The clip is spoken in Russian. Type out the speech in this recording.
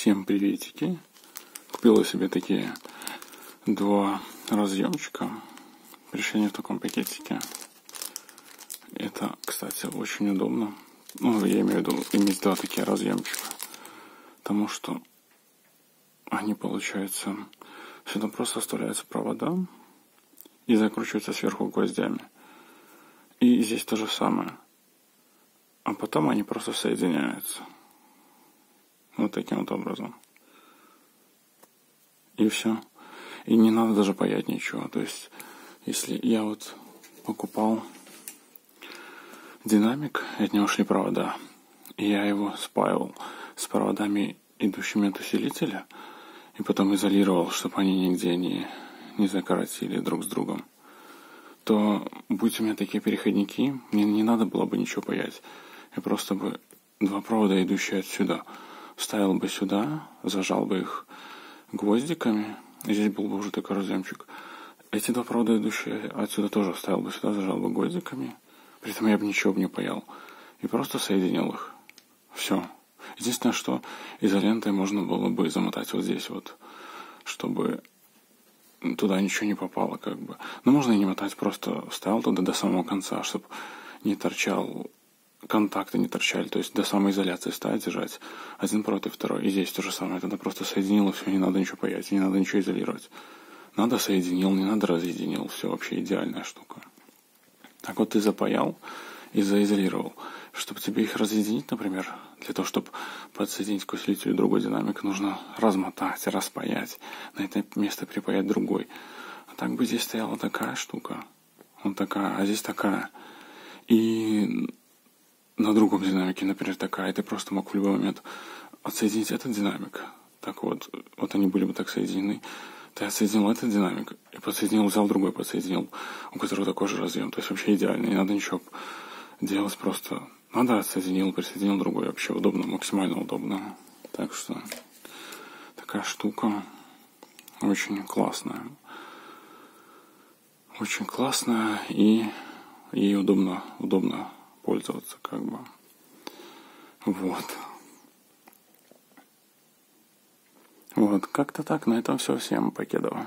Всем приветики. Купила себе такие два разъемчика. Пришли в таком пакетике. Это, кстати, очень удобно. Ну, я имею в виду иметь два такие разъемчика. Потому что они, получается, сюда просто вставляются провода и закручиваются сверху гвоздями. И здесь то же самое. А потом они просто соединяются. Вот таким вот образом. И все. И не надо даже паять ничего. То есть, если я вот покупал динамик, от него шли провода, и я его спаивал с проводами, идущими от усилителя, и потом изолировал, чтобы они нигде не, не закоротили друг с другом, то будь у меня такие переходники, мне не надо было бы ничего паять. Я просто бы два провода, идущие отсюда, вставил бы сюда, зажал бы их гвоздиками, здесь был бы уже такой разъемчик. Эти два провода, идущие отсюда, тоже вставил бы сюда, зажал бы гвоздиками, при этом я бы ничего бы не паял, и просто соединил их. Все. Единственное, что изолентой можно было бы замотать вот здесь вот, чтобы туда ничего не попало, как бы. Но можно и не мотать, просто вставил туда до самого конца, чтобы не торчал контакты не торчали, то есть до самоизоляции ставить, держать один и второй. И здесь то же самое, тогда просто соединил, и все, не надо ничего паять, не надо ничего изолировать. Надо соединил, не надо разъединил, все вообще идеальная штука. Так вот ты запаял и заизолировал. Чтобы тебе их разъединить, например, для того, чтобы подсоединить к усилителю другой динамик, нужно размотать, распаять, на это место припаять другой. А так бы здесь стояла такая штука, вот такая, а здесь такая. И на другом динамике, например, такая, и ты просто мог в любой момент отсоединить этот динамик. Так вот, вот они были бы так соединены. Ты отсоединил этот динамик и подсоединил, взял другой, подсоединил, у которого такой же разъем. То есть вообще идеально. Не надо ничего делать просто. Надо отсоединил, присоединил другой. Вообще удобно, максимально удобно. Так что такая штука очень классная. Очень классная и ей удобно, удобно пользоваться, как бы. Вот. Вот, как-то так. На этом все. Всем покедово.